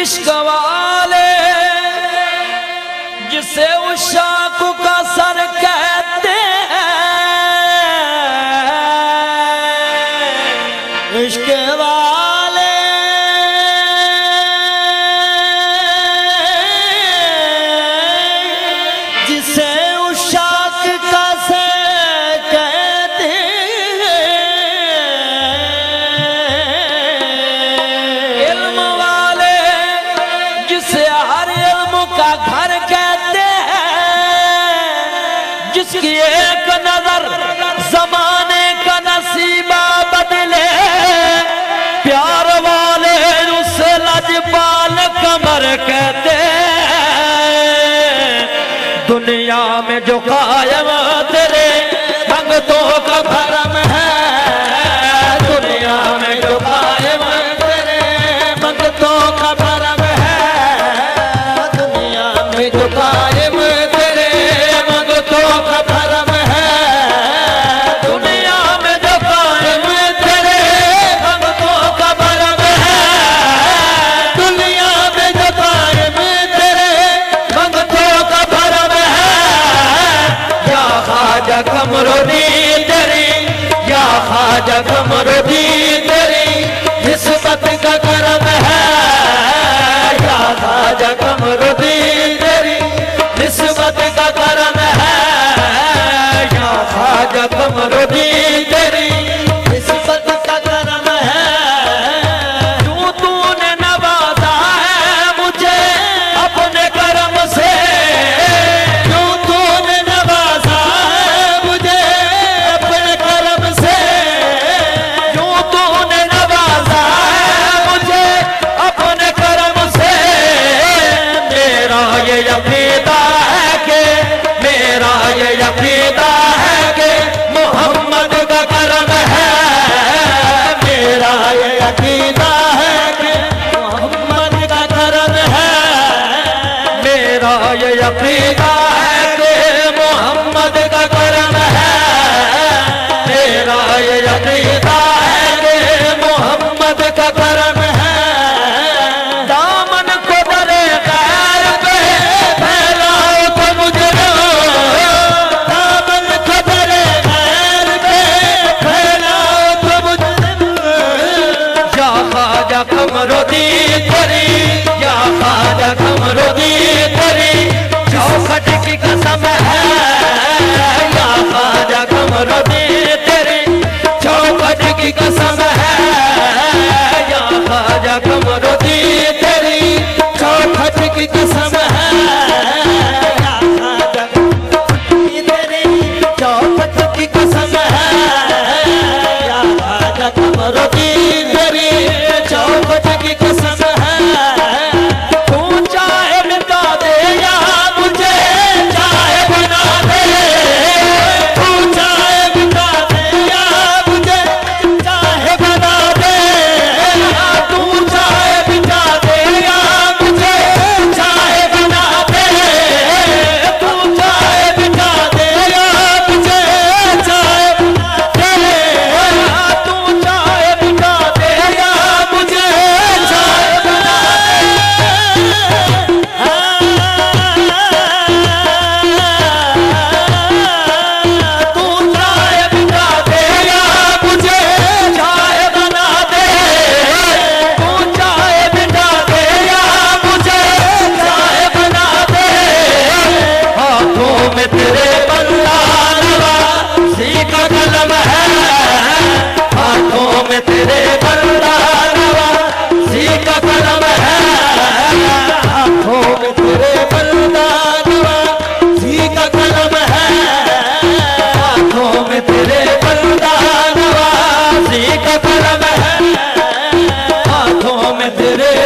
عشق والے جسے اشاق بھنگتوں کا Get